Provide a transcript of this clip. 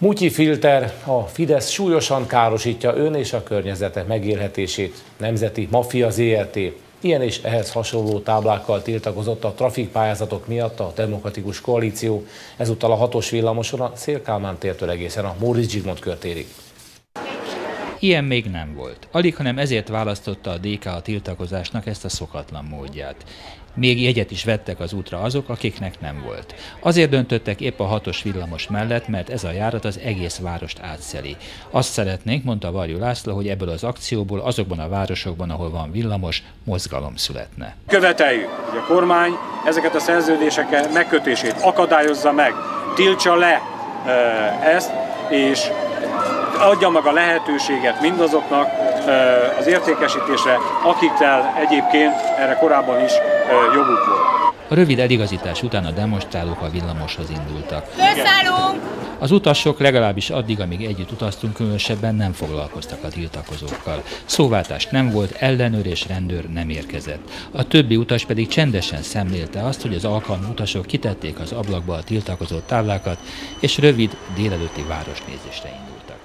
Mutyi filter, a Fidesz súlyosan károsítja ön és a környezete megélhetését. Nemzeti Mafia ZRT. Ilyen és ehhez hasonló táblákkal tiltakozott a trafikpályázatok miatt a Demokratikus Koalíció, ezúttal a hatos villamoson a Szélkálmán tértől egészen a Móricz Zsigmond körtérig. Ilyen még nem volt. Alig, hanem ezért választotta a DK a tiltakozásnak ezt a szokatlan módját. Még jegyet is vettek az útra azok, akiknek nem volt. Azért döntöttek épp a hatos villamos mellett, mert ez a járat az egész várost átszeli. Azt szeretnénk, mondta Varjú László, hogy ebből az akcióból azokban a városokban, ahol van villamos, mozgalom születne. Követeljük, hogy a kormány ezeket a szerződések megkötését akadályozza meg, tiltsa le ezt, és adja a lehetőséget mindazoknak az értékesítésre, akikkel egyébként erre korábban is joguk volt. A rövid eligazítás után a demonstrálók a villamoshoz indultak. Felszállunk! Az utasok legalábbis addig, amíg együtt utaztunk, különösebben nem foglalkoztak a tiltakozókkal. Szóváltás nem volt, ellenőr és rendőr nem érkezett. A többi utas pedig csendesen szemlélte azt, hogy az alkalmi utasok kitették az ablakba a tiltakozó táblákat, és rövid délelőtti városnézésre indultak.